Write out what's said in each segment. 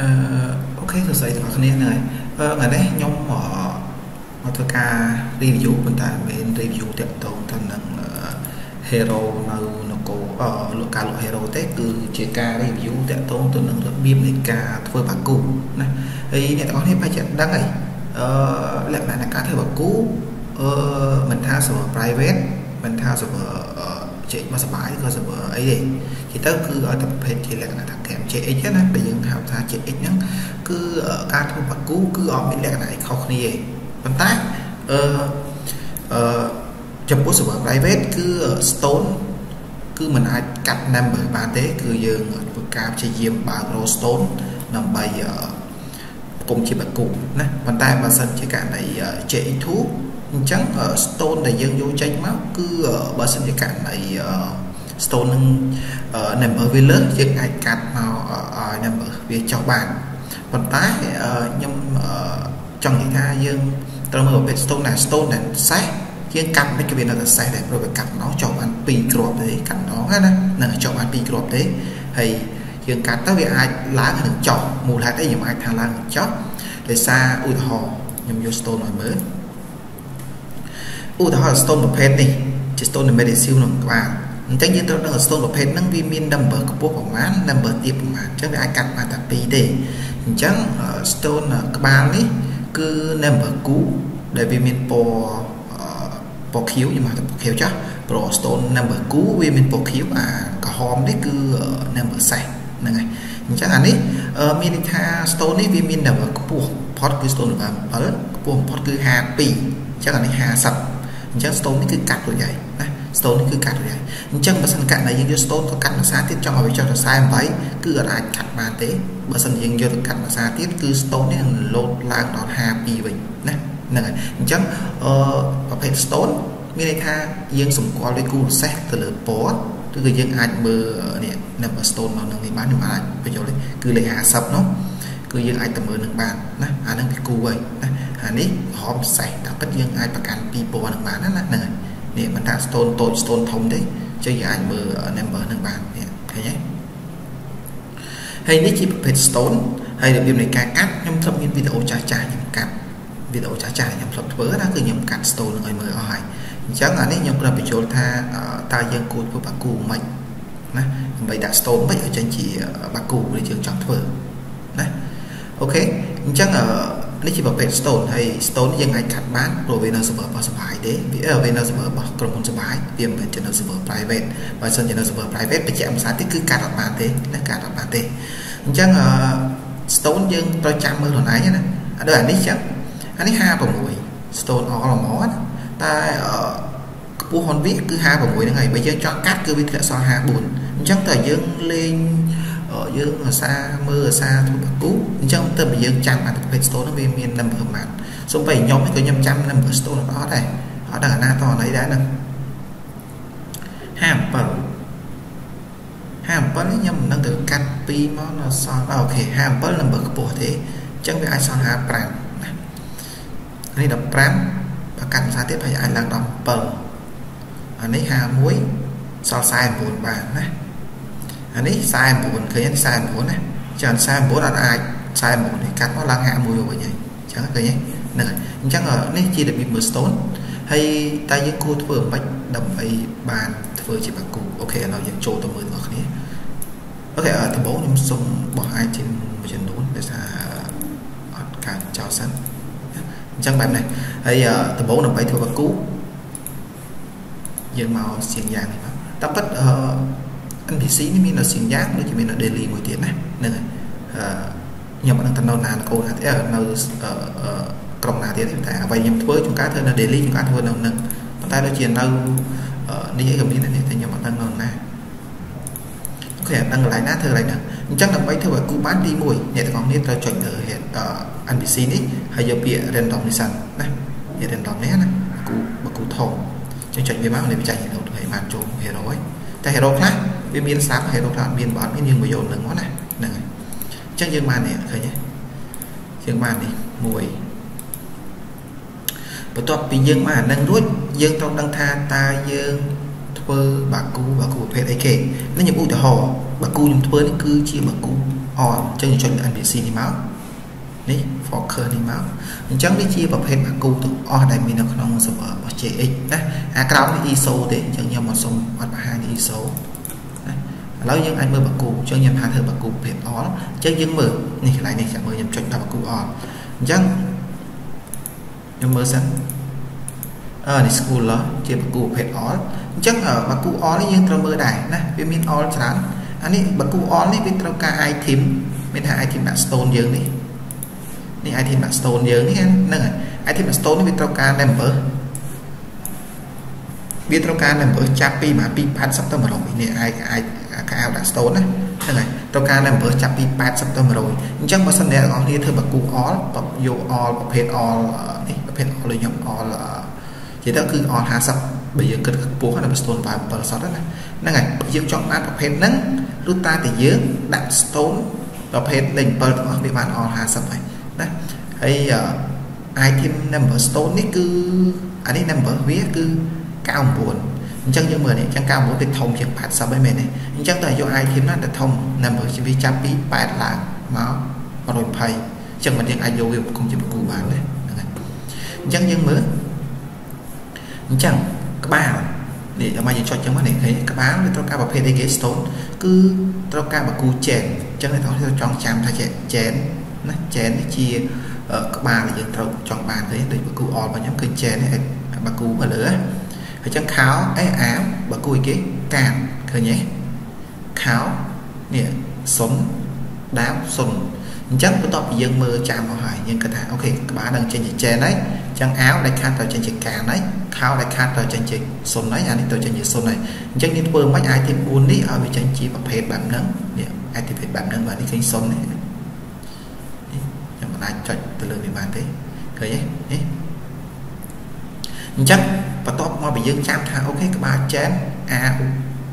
អឺអូខេសួស្តីទាំងអស់គ្នាហ្នឹងហើយថ្ងៃនេះខ្ញុំមកធ្វើការ review ប៉ុន្តែមិនមែន review តាក់ទងទៅនឹង hero នៅនគរអឺលោកការលក់ hero ទេគឺជាការ review តាក់ទងទៅនឹងរបៀបនៃការធ្វើបាគូណាហើយអ្នកទាំងអស់គ្នាប្រហែលជាដឹងហើយអឺលក្ខណៈនៃការធ្វើបាគូអឺមិនថា server private មិនថា server ជែកមកសបាយក៏ server អីទេគេទៅគឺឲ្យតែប្រភេទជាលក្ខណៈថា game JX ណាដែលយើងហៅថា JX ហ្នឹងគឺការធ្វើបាគូគឺអត់មានលក្ខណៈអីខុសគ្នាទេប៉ុន្តែអឺអឺចំពោះ server private គឺ stone គឺมันអាចកាត់ number បានទេ គឺយើងធ្វើការព្យាយាមបើក row stone ដើម្បីគុំជាបាគូណាប៉ុន្តែបើសិនជាករណី JX2 អញ្ចឹង stone ដែលយើងយកចេញមកគឺបើសិនជាករណី stone នឹង number វាលើសយើងអាចកាត់មកឲ្យ number វាចុះបានប៉ុន្តែខ្ញុំចង់និយាយថាយើងត្រូវមើលប្រភេទ stone ណា stone ដែលសេះយើងកាត់មិនក៏វានៅតែសេះដែរព្រោះវាកាត់មកចុះបាន2គ្រាប់ទេកាត់មកណានឹងចុះបាន2គ្រាប់ទេហើយយើងកាត់ទៅវាអាចឡើងនឹងចុះមូលហេតុអីខ្ញុំអាចថាឡើងចុះដោយសារឧទាហរណ៍ខ្ញុំយក stone ឲ្យមើល ឧទាហរណ៍ stone ប្រភេទនេះជា stone នៃ medicine ក្នុងក្បាលអញ្ចឹងយើងត្រូវដឹង stone ប្រភេទហ្នឹងវាមាន number ខ្ពស់ប្រមាណ number ទាបប្រមាណអញ្ចឹងវាអាចកាត់បានតែ2ទេអញ្ចឹង stone ក្បាលនេះគឺ number គូដែលវាមានពណ៌ពណ៌ខៀវខ្ញុំហៅថាពណ៌ខៀវចាស់ព្រោះ stone number គូវាមានពណ៌ខៀវអាក្រហមនេះគឺ number សេះហ្នឹងហើយអញ្ចឹងអានេះមានន័យថា stone នេះវាមាន number ខ្ពស់ផុតគឺ stone number 7ខ្ពស់បំផុតគឺ52អញ្ចឹងអានេះ50 អញ្ចឹង stone នេះគឺកាត់រួចហើយណា stone នេះគឺកាត់រួចហើយអញ្ចឹងបើសិនករណីយើងយក stone ទៅកាត់ភាសាទៀតចង់ឲ្យវាចុះដល់48គឺអាចកាត់បានទេបើសិនយើងយកទៅកាត់ភាសាទៀតគឺ stone នេះនឹងលោតឡើងដល់52វិញណាហ្នឹងហើយអញ្ចឹងអឺប្រភេទ stone មានន័យថាយើងសម្គាល់ដោយគូរសេះទៅលើពណ៌ឬក៏យើងអាចមើលនេះ number stone នៅនឹងនេះបានខ្ញុំអាចបញ្យល់គឺលេខ50នោះគឺយើងអាចទៅមើលនឹងបានណាអានឹងវាគូហើយណា អានេះហមសេះតែពិតយើងអាចប្រកាន់ពីពណ៌នឹងបានណាហ្នឹងហើយនេះមិនថា stone តូច stone ធំទេចឹងយើងអាចមើល number នឹងបាននេះឃើញទេហើយនេះជាប្រភេទ stone ហើយរបៀបនៃការកាត់ខ្ញុំធ្លាប់មានវីដេអូចាស់ចាស់ខ្ញុំកាត់វីដេអូចាស់ចាស់ខ្ញុំធ្លាប់ធ្វើណាគឺខ្ញុំកាត់ stone នឹងឲ្យមើលអស់ហើយអញ្ចឹងអានេះខ្ញុំគ្រាន់បញ្ចូលថាតើយើងគួរធ្វើបាគូមិនណាដើម្បីដាក់ stone មិនឲ្យចេញជាបាគូដែលយើងចង់ធ្វើណាអូខេអញ្ចឹង នេះជាប្រភេទ stone ហើយ stone យើងអាចខាត់បានព្រោះវានៅ server របស់សបាយទេវាវានៅ server របស់ក្រុមហ៊ុនសបាយវាមិនមែនជានៅ server private បើសិនជានៅ server private បញ្ជាក់ភាសាទៀតគឺកាត់អត់បានទេណាកាត់អត់បានទេអញ្ចឹង stone យើងត្រូវចាំមើលខ្លួនឯងណាដូចអានេះចឹងអានេះ56 stone all ហ្មងណាតែខ្ពស់ហ៊ុនវាគឺ56ហ្នឹងហើយបើយើងចង់កាត់គឺវាធ្លាក់សល់54អញ្ចឹងតើយើងលេង យើងអាសាមើលអាសាធ្វើបាគូអញ្ចឹងទៅបើយើងចាំអាប្រភេទ stone ហ្នឹងវាមាន number ប៉ុន្មានសូម្បីខ្ញុំក៏ខ្ញុំចាំ number stone អត់ដែរអត់ដឹងអាណាតអីដែរហ្នឹង57 57ខ្ញុំមិនដឹងទៅកាត់2មកនៅសល់អូខេ57 number ខ្ពស់ទេអញ្ចឹងវាអាចសល់55ណានេះ15បើកាត់ភាសាទៀតប្រហែលអាចឡើងដល់7អានេះ51សល់49បានណា អានេះ49ឃើញនេះ49ណាចា49អត់អាច49នេះកាត់មកឡើង51វិញហើយអញ្ចឹងឃើញទេហ្នឹងហើយអញ្ចឹងនេះជារបៀបមើល stone ហើយតែយើងគួរធ្វើអ្មិចដើម្បីបានធ្វើជាបាគូអូខេឥឡូវយើងចូលទៅមើលបងប្អូនគ្នាអូខេដំបូងខ្ញុំសុំបោះ item មួយចំនួនដោយសារអត់កាត់ចោលសិនអញ្ចឹងបែបនេះហើយដំបូងដើម្បីធ្វើបាគូយើងមកសៀងយ៉ាងនេះបាទតែប៉ិតអឺ NPC នេះមាននៅសៀងយ៉ាងដូចជាមាននៅ daily មួយទៀតណាហ្នឹងហើយខ្ញុំអត់ដឹងទៅនៅណាកូនណាទៀតនៅក្រុមណាទៀតតែអ្វីខ្ញុំធ្វើជួនកាលធ្វើនៅ daily ជួនកាលធ្វើនៅនឹងប៉ុន្តែដូចជានៅនេះអីក៏មានដែរតែខ្ញុំអត់ដឹងនៅណាអូខេអត់ដឹងកន្លែងណាធ្វើកន្លែងណាអញ្ចឹងដើម្បីធ្វើឲ្យគូបានទី1អ្នកទាំងអស់គ្នាត្រូវចុចលើ NPC នេះហើយយកពាក្យ random នេះសិនណាពាក្យ random នេះណាគូបើគូធំចុចចុចវាមកនេះបច្ចេកហេតុឲ្យបានចូល hero ហើយតែ hero ខ្លះ វាមានស្រាប់ hero ខ្លះអត់មានបើអត់មានយើងមកយកនឹងមកណាហ្នឹងហើយអញ្ចឹងយើងបាននេះឃើញទេយើងបាននេះមួយបន្ទាប់ពីយើងបានអានឹងរួចយើងត្រូវដឹងថាតើយើងធធ្វើបាគូបាគូប្រភេទអីគេនេះខ្ញុំឧទាហរណ៍បាគូខ្ញុំធ្វើនេះគឺជាបាគូអអញ្ចឹងខ្ញុំចុច NPC នេះមកនេះ focus នេះមកអញ្ចឹងនេះជាប្រភេទបាគូទាំងអស់ដែលមាននៅក្នុង server របស់ JX ណាអាក្រោមនេះ ISO ទេអញ្ចឹងខ្ញុំមកសុំអត់បង្ហាញ ISO ឥឡូវយើងអាចមើលបាគូអញ្ចឹងខ្ញុំហៅធ្វើបាគូប្រភេទ all អញ្ចឹងយើងមើលនេះកន្លែងនេះចាំមើលខ្ញុំចុចដល់បាគូ all អញ្ចឹងខ្ញុំមើលសិនអឺនេះ schooler ជាបាគូប្រភេទ all អញ្ចឹងបាគូ all នេះយើងត្រូវមើលដែរណាវាមាន all ច្រើនអានេះបាគូ all នេះវាត្រូវការ item មានថា item ដាក់ stone យើងនេះនេះ item ដាក់ stone យើងនេះហ្នឹងហើយ item ដាក់ stone នេះវាត្រូវការ number វាត្រូវការ number ចាប់ពីមកពី80ទៅ100នេះអាចអាច កៅដាក់ stone ណាហ្នឹងហើយត្រូវការ number ចាប់ពី80ទៅ100អញ្ចឹងបើសិនអ្នកទាំងអស់គ្នាធ្វើបាគូ all យក all ប្រភេទ all នេះប្រភេទ all របស់ខ្ញុំ all និយាយទៅគឺ all 50បើយើងគិតខ្ពស់ណាបើ stone 7សតណាហ្នឹងហើយយើងចង់បានប្រភេទហ្នឹងឬតែតែយើងដាក់ stone ប្រភេទលេខ7ទាំងអស់វាបាន all 50ហើយណាហើយ item number stone នេះគឺអានេះ number វាគឺ99 អញ្ចឹងយើងមើលនេះអញ្ចឹង99វាធំជាង80ហើយមែនទេអញ្ចឹងតើយក item ណាទៅធំ number ជាវាចាប់ពី8ឡើងមក120អញ្ចឹងមិនយើងអាចយកវាគុំជាបកគូបានទេហ្នឹងហើយអញ្ចឹងយើងមើលអញ្ចឹងក្បាលនេះតែមកយើងចុចចឹងមកនេះឃើញក្បាលវាត្រូវការប្រភេទអីគេ stone គឺត្រូវការបកគូ chain អញ្ចឹងអ្នកទាំងអស់ចង់ចាំថា chain ណា chain នេះជាក្បាលដែលយើងត្រូវចង់បានទេដូចបកគូ all របស់ខ្ញុំគឺ chain នេះបកគូមកលើ អញ្ចឹងខោអេអាវបកគូអីគេកានឃើញទេខោនេះសុនដាវសុនអញ្ចឹងបន្ទាប់ពីយើងមើលចាំមកហើយយើងគិតថាអូខេក្បាលនឹងចេញជាចែនហើយអញ្ចឹងអាវដែលខាត់ទៅចេញជាកានហើយខោដែលខាត់ទៅចេញជាសុនហើយអានេះទៅចេញជាសុនហើយអញ្ចឹងយើងធ្វើមិនអាចទី4នេះឲ្យវាចេញជាប្រភេទបែបហ្នឹងនេះ activate បែបហ្នឹងបាទនេះឃើញសុននេះខ្ញុំមិនអាចចុចទៅលើវាបានទេឃើញទេនេះ អញ្ចឹងបន្ទាប់មកពីយើងចាំថាអូខេក្បាលចែនអាវ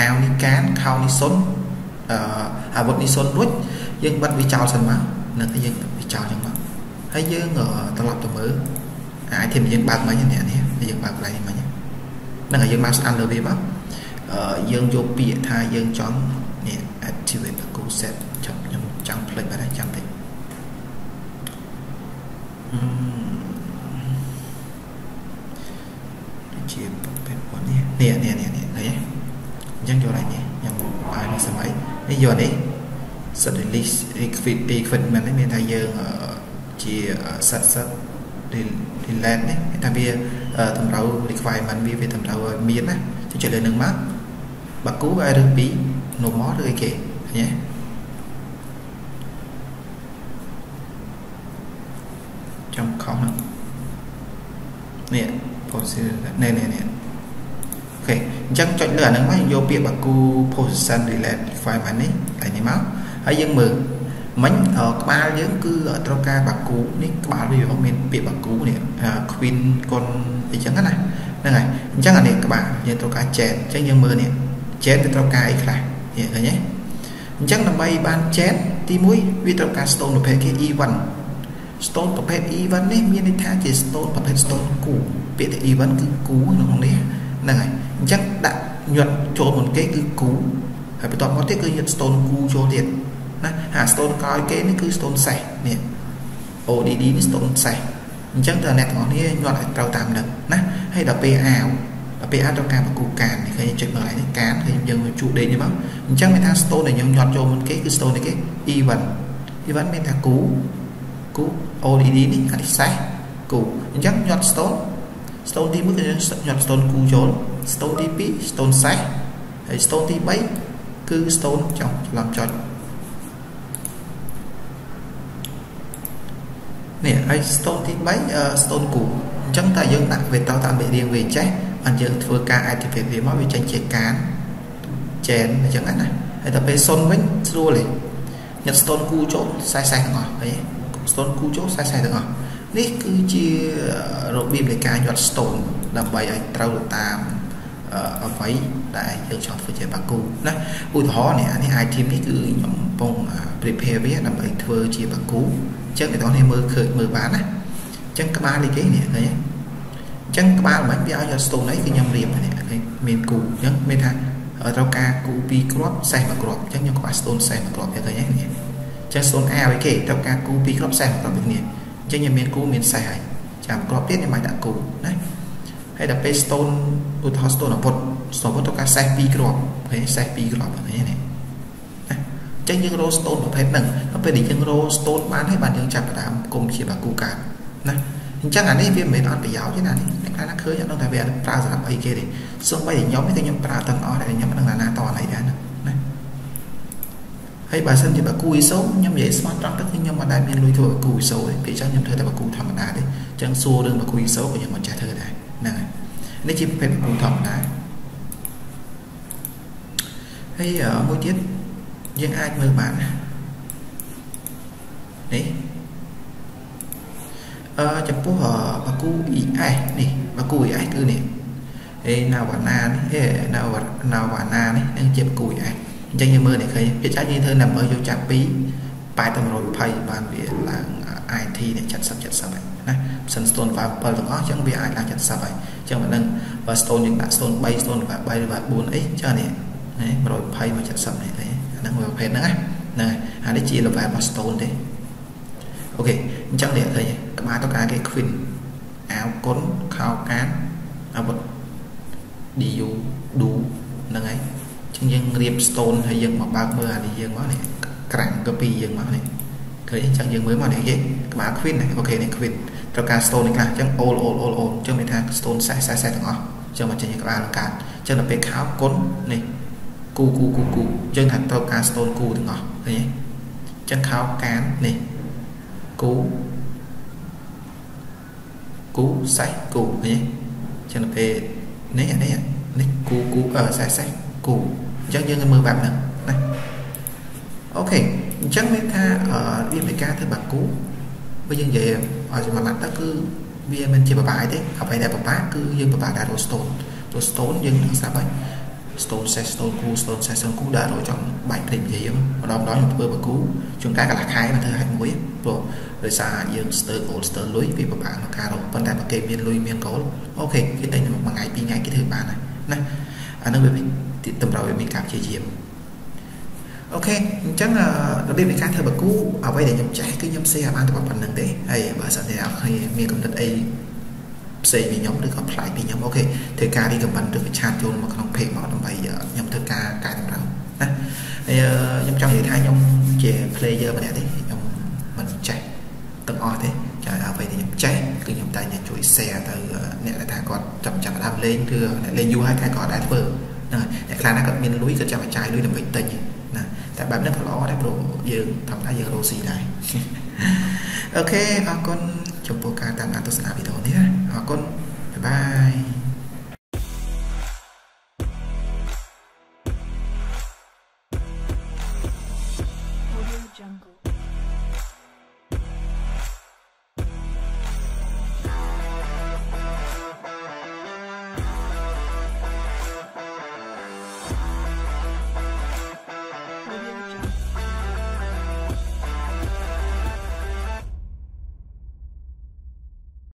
អាវនេះកានខោនេះសុនអឺអាវុធនេះសុនរួចយើងបិទវាចោលសិនមកនៅតែយើងវាចោលចឹងមកហើយយើងត្រឡប់ទៅមើលអាយធីមយើងបើកមិញនេះនេះយើងបើកកន្លែងនេះមិញហ្នឹងហើយយើងមកស្អានលើវាមកអឺយើងយកពាក្យថាយើងចង់នេះ activate កូ set ចាំខ្ញុំចង់ផ្លេចបាត់ហើយចាំតិចអឺ ជាប្រភេទរបស់នេះនេះនេះនេះនេះឃើញទេអញ្ចឹងយកឡើងនេះខ្ញុំឲ្យនេះសម័យនេះយកនេះ set release equipment នេះមានថាយើងជា set set delete នេះគេថាវាតម្រូវ requirement វាវាតម្រូវឲ្យមានណាចុចលើនឹងមកបាគូឲ្យឬពី normal ឬអីគេឃើញទេចំខុសហ្នឹងនេះ position នេះនេះនេះអូខេអញ្ចឹងចុចលើអាហ្នឹងមកយកពាក្យបាគូ position delete requirement នេះតែនេះមកហើយយើងមើលមិញក្បាលយើងគឺត្រូវការបាគូនេះក្បាលវាមានពាក្យបាគូនេះ queen កុនអីចឹងណាហ្នឹងហើយអញ្ចឹងអានេះក្បាលយើងត្រូវការ chain អញ្ចឹងយើងមើលនេះ chain វាត្រូវការអីខ្លះនេះឃើញទេអញ្ចឹងដើម្បីបាន chain ទី1វាត្រូវការ stone ប្រភេទគេ E1 stone ប្រភេទ E1 នេះមានន័យថាជា stone ប្រភេទ stone គូ ពាក្យថា E1 គឺគូក្នុងនេះហ្នឹងហើយអញ្ចឹងដាក់ញាត់ចូលមុនគេគឺគូហើយបន្ទាប់មកទៀតគឺញាត់ stone គូចូលទៀតណាអា stone ក្រោយគេនេះគឺ stone សេះនេះ ODD នេះ stone សេះអញ្ចឹងតើអ្នកទាំងអស់គ្នាញាត់ឲ្យត្រូវតាមនឹងណាហើយដល់ពេលអាវដល់ពេលអាវត្រូវការបកគូកាននេះឃើញចុចមើលនេះកានឃើញយើងជួដេកនេះមកអញ្ចឹងមានថា stone ដែលយើងញាត់ចូលមុនគេគឺ stone នេះគេ E1 E1 មានថាគូគូ ODD នេះអានេះសេះគូអញ្ចឹងញាត់ stone stone ទី1គឺញាត់ stone គូចូល stone ទី2 stone សេះហើយ stone ទី3គឺ stone ចុះច្រឡំចុចនេះហើយ stone ទី3 stone គូអញ្ចឹងតែយើងដាក់វាទៅតាមមេរៀនវាចេះបានយើងធ្វើការ activate វាមកវាចេញជាការ chain អញ្ចឹងណាហើយដល់ពេល0វិញស្រួលទេញ៉ាត់ stone គូចូល40 40ទាំងអស់ឃើញទេ stone គូចូល40 40ទាំងអស់ នេះគឺជារបៀបនៃការញាត់ stone ដើម្បីឲ្យត្រូវតាមអ្វីដែលយើងចង់ធ្វើជាបាគូណាឧទាហរណ៍នេះអានេះ item នេះគឺខ្ញុំកំពុង prepare វាដើម្បីធ្វើជាបាគូអញ្ចឹងអ្នកនរគ្នាមើលឃើញមើលបានណាអញ្ចឹងក្បាលនេះគេនេះឃើញអញ្ចឹងក្បាលមិនវាឲ្យយក stone នេះគឺខ្ញុំរៀបនេះឃើញមានគូអញ្ចឹងមានថាត្រូវការគូ2គ្រាប់សេះមួយគ្រាប់អញ្ចឹងខ្ញុំក្បាច់ stone សេះមួយគ្រាប់ឃើញទេនេះអញ្ចឹង stone A ឲ្យគេត្រូវការគូ2គ្រាប់សេះមួយគ្រាប់ដូចគ្នា អញ្ចឹងខ្ញុំមានគូមានសេះហើយចាំគ្រាប់ទៀតខ្ញុំអាចដាក់គូណាហើយដល់ពេល stone ឧទាហរណ៍ stone អាវុធ stone អាវុធត្រូវការសេះ2គ្រាប់ឃើញសេះ2គ្រាប់ឃើញទេនេះចឹងយើងរក stone ប្រភេទហ្នឹងដល់ពេលដែលយើងរក stone បានហើយបានយើងចាប់ផ្ដើមគុំជាបាគូកាណាអញ្ចឹងអានេះវាមិនមែនអត់ប្រយោជន៍ទេណានេះអ្នកខ្លះណាឃើញអត់ដឹងថាវាប្រើសម្រាប់អីគេទេសូម្បីតែខ្ញុំនេះក៏ខ្ញុំប្រើទាំងអស់ដែរខ្ញុំមិនដឹងថាណាតអីដែរណាណា ហើយបើសិនជាបាគូអ៊ីសូខ្ញុំនិយាយស្មោះត្រង់ទៅគឺខ្ញុំមិនដែលមានលុយធ្វើបាគូអ៊ីសូទេពេលចឹងខ្ញុំធ្វើតែបាគូធម្មតាទេអញ្ចឹងសួររឿងបាគូអ៊ីសូក៏ខ្ញុំមិនចេះធ្វើដែរហ្នឹងហើយនេះជាប្រភេទបាគូធម្មតាហើយមួយទៀតយើងអាចមើលបាននេះអឺចំពោះបាគូ ES នេះបាគូ ES គឺនេះអេណាវ៉ាណានេះអេណាវ៉ាណាវ៉ាណានេះនឹងជាបាគូ ES អញ្ចឹងយើងមើលនេះឃើញភាគច្រើនយើងធ្វើ number យកចាប់ពី8ទៅ120បានវាឡើង IT នេះ70 70ហើយណាសិន stone 7ទាំងអស់អញ្ចឹងវាអាចឡើង70ហើយអញ្ចឹងមិនដឹងបើ stone យើងដាក់ stone 3 stone 3ឬ4អីចឹងនេះ120មក70នេះទេហ្នឹងមួយប្រភេទហ្នឹងណាអានេះជា level របស់ stone ទេអូខេអញ្ចឹងនេះឃើញក្បាលទៅការគេ queen អាវគុណខោកានអាវុធ du du ហ្នឹងហើយអញ្ចឹងយើងរៀប stone ហើយយើងមកបើកមើលអានេះយើងមកនេះក្រាំងកពីយើងមកនេះឃើញអញ្ចឹងយើងមើលមកនេះគេក្បាល queen អូខេនេះ queen ត្រូវការ stone នេះខ្លះអញ្ចឹង all all all all អញ្ចឹងមានថា stone 40 40ទាំងអស់អញ្ចឹងមកចេញក្បាលលកាតអញ្ចឹងដល់ពេលខោគុណនេះគូគូគូគូអញ្ចឹងថាត្រូវការ stone គូទាំងអស់ឃើញទេអញ្ចឹងខោកាននេះគូគូសេះគូឃើញទេអញ្ចឹងពេលនេះអានេះនេះគូគូអឺសេះសេះ គូអញ្ចឹងយើងមើលបែបហ្នឹងណាអូខេអញ្ចឹងមានថារបៀបនៃការធ្វើបាគូបើយើងនិយាយឲ្យសម្រាប់ទៅគឺវាមិនជាបបាយទេអ្វីដែលបបាគឺយើងបបាដាក់រ៉ូស្តូនរ៉ូស្តូនយើងនឹងស្រាប់ហើយ stone set stone គូ stone set stone គូដាក់រកចង់បាច់ព្រីមនិយាយម្ដងម្ដងខ្ញុំធ្វើបកគូជួនកាលកន្លះខែមកធ្វើហេតុមួយព្រោះដោយសារយើងស្ទើ gold ស្ទើលុយវាពិបាកក្នុងការរកប៉ុន្តែបើគេមានលុយមាន gold OK គេតែមួយថ្ងៃពីរថ្ងៃគេធ្វើបានហើយណាអានឹងវា តម្រូវឲ្យមានការព្យាយាម OK អញ្ចឹងរបៀបនៃការធ្វើបកគូអ្វីដែលខ្ញុំចេះគឺខ្ញុំ share បានតែប៉ុណ្្នឹងទេហើយបើសិនជាអ្នកគ្នាមានកំណត់អីផ្សេងពីខ្ញុំឬក៏ប្លែកពីខ្ញុំ OK ធ្វើការ recommend ឬក៏ chat ចូលមកក្នុង page មកដើម្បីខ្ញុំធ្វើការកែតម្រូវណាហើយខ្ញុំចង់និយាយថាខ្ញុំជា player ម្នាក់ទេខ្ញុំមិនចេះទាំងអស់ទេចាអ្វីដែលខ្ញុំចេះគឺខ្ញុំតែជួយ share ទៅអ្នកដែលថាគាត់ចាំចាប់ដើមលេងឬអ្នកលេងយូរហើយតែគាត់ដែរធ្វើ ណាអ្នកខ្លះណាគាត់មានលុយគាត់ចាំចាយលុយដើម្បីទិញណាតែបែបហ្នឹងក៏ល្អដែរព្រោះយើងធម្មតាយើងរកស៊ីដែរអូខេអរគុណចំពោះការតាមដានទស្សនាវីដេអូនេះណាអរគុណបាយបាយ